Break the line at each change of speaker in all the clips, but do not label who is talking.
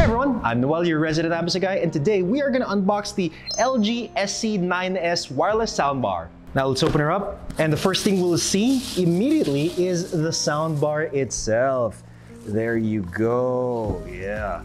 everyone, I'm Noel, your resident Abenson guy, and today we are going to unbox the LG SC9S wireless soundbar. Now let's open her up, and the first thing we'll see immediately is the soundbar itself. There you go, yeah.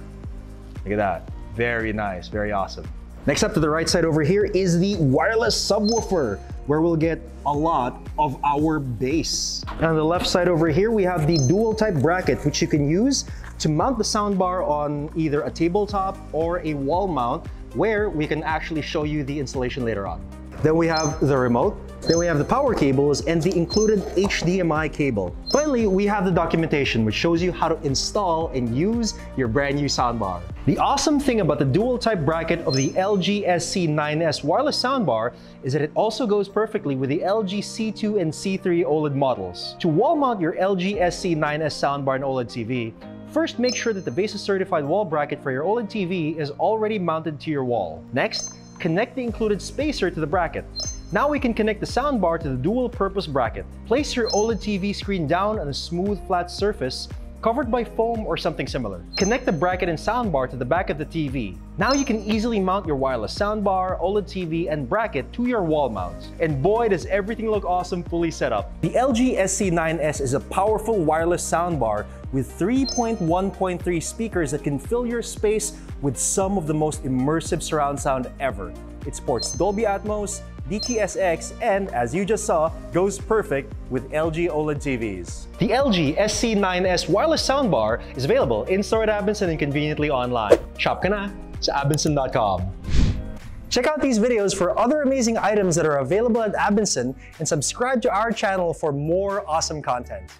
Look at that, very nice, very awesome. Next up to the right side over here is the wireless subwoofer, where we'll get a lot of our bass. On the left side over here, we have the dual type bracket, which you can use to mount the soundbar on either a tabletop or a wall mount, where we can actually show you the installation later on. Then we have the remote, then we have the power cables and the included HDMI cable. Finally, we have the documentation which shows you how to install and use your brand new soundbar. The awesome thing about the dual type bracket of the LG SC9S wireless soundbar is that it also goes perfectly with the LG C2 and C3 OLED models. To wall mount your LG SC9S soundbar and OLED TV, First, make sure that the VESA certified wall bracket for your OLED TV is already mounted to your wall. Next, connect the included spacer to the bracket. Now we can connect the soundbar to the dual purpose bracket. Place your OLED TV screen down on a smooth flat surface covered by foam or something similar. Connect the bracket and soundbar to the back of the TV. Now you can easily mount your wireless soundbar, OLED TV, and bracket to your wall mount. And boy, does everything look awesome fully set up. The LG SC9S is a powerful wireless soundbar with 3.1.3 speakers that can fill your space with some of the most immersive surround sound ever. It sports Dolby Atmos, DTS:X, and as you just saw, goes perfect with LG OLED TVs. The LG SC9S wireless soundbar is available in-store at Abenson and conveniently online. Shop ka na sa abenson.com. Check out these videos for other amazing items that are available at Abenson and subscribe to our channel for more awesome content.